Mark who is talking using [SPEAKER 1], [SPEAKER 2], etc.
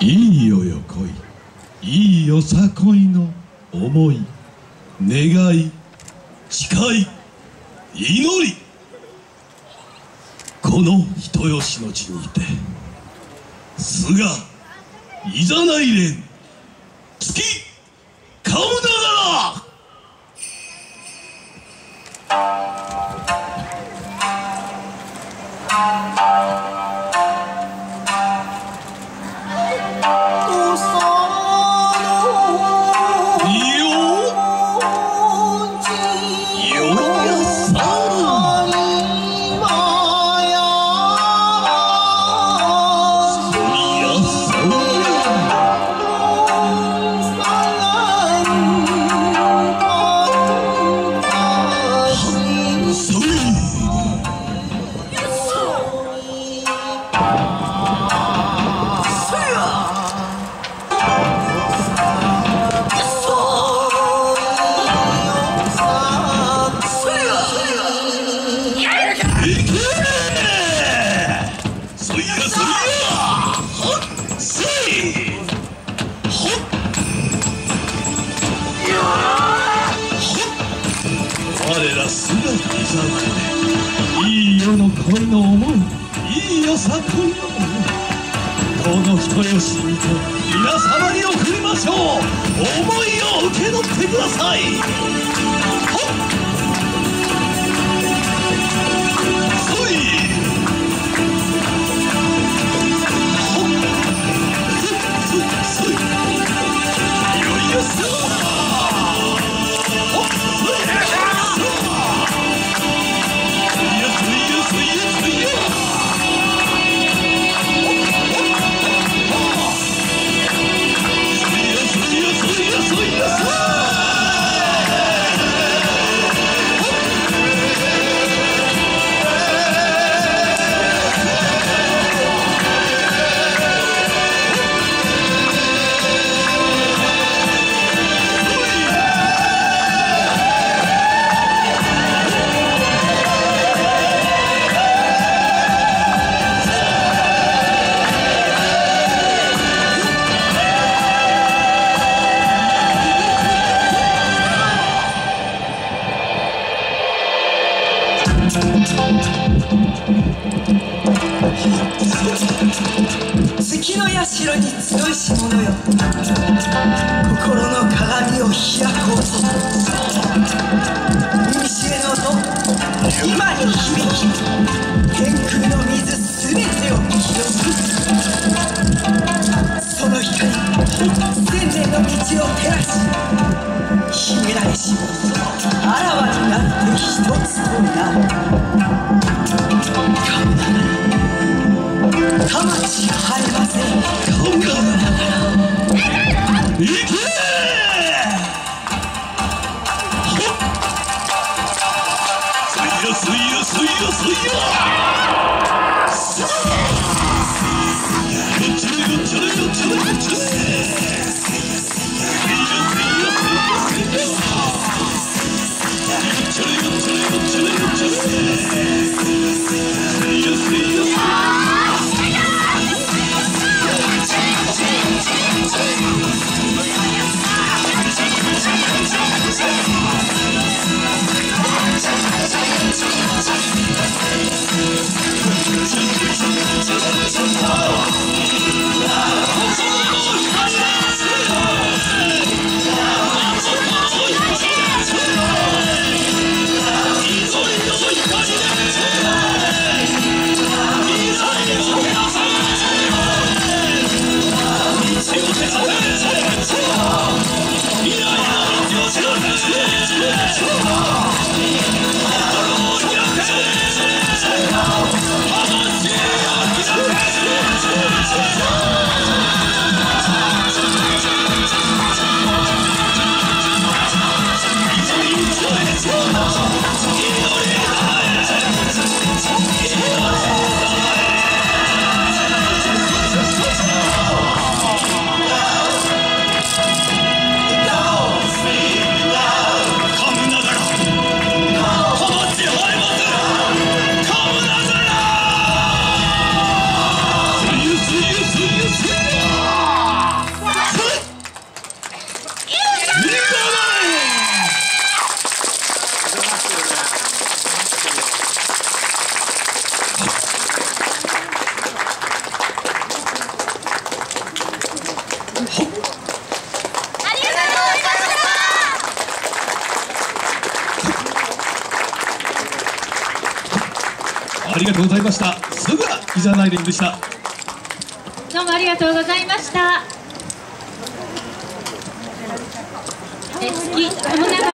[SPEAKER 1] いいよよこいいいよさこいの思い。願い。誓い。祈り。この人吉の地にて菅いざないれん。月。顔だいい世の恋の思いいいよさ恋の思い。この人よしみて皆様に送りましょう。思いを受け取ってください。
[SPEAKER 2] 集いし者よ心の鏡を開こうと。古の音。今に響き。天空の水すべてを清く
[SPEAKER 1] ご Oh, ありがとうございました。それでは、イザナイレンでした。
[SPEAKER 3] どうもありがとうございました。え、好き、